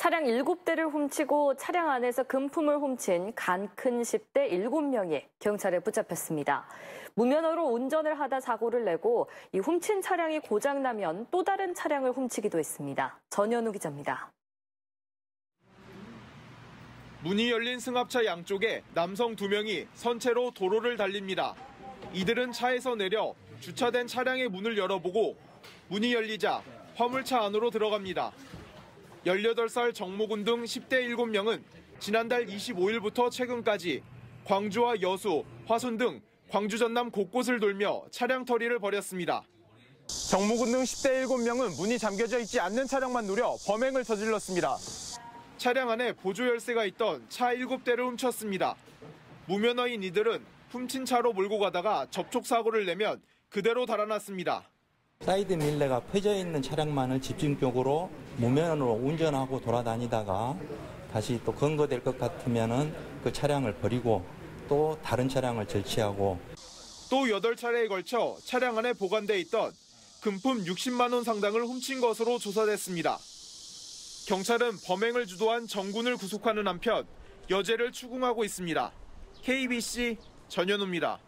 차량 7대를 훔치고 차량 안에서 금품을 훔친 간큰 10대 7명이 경찰에 붙잡혔습니다. 무면허로 운전을 하다 사고를 내고 이 훔친 차량이 고장나면 또 다른 차량을 훔치기도 했습니다. 전현우 기자입니다. 문이 열린 승합차 양쪽에 남성 두 명이 선체로 도로를 달립니다. 이들은 차에서 내려 주차된 차량의 문을 열어보고 문이 열리자 화물차 안으로 들어갑니다. 18살 정모군 등 10대 7명은 지난달 25일부터 최근까지 광주와 여수, 화순 등 광주 전남 곳곳을 돌며 차량 터리를 벌였습니다. 정모군 등 10대 7명은 문이 잠겨져 있지 않는 차량만 노려 범행을 저질렀습니다. 차량 안에 보조 열쇠가 있던 차 7대를 훔쳤습니다. 무면허인 이들은 훔친 차로 몰고 가다가 접촉 사고를 내면 그대로 달아났습니다. 사이드 미러가 펴져 있는 차량만을 집중적으로 무면허로 운전하고 돌아다니다가 다시 또 검거될 것 같으면은 그 차량을 버리고 또 다른 차량을 절취하고 또 8차례에 걸쳐 차량 안에 보관돼 있던 금품 60만 원 상당을 훔친 것으로 조사됐습니다. 경찰은 범행을 주도한 정군을 구속하는 한편 여죄를 추궁하고 있습니다. KBC 전현우입니다.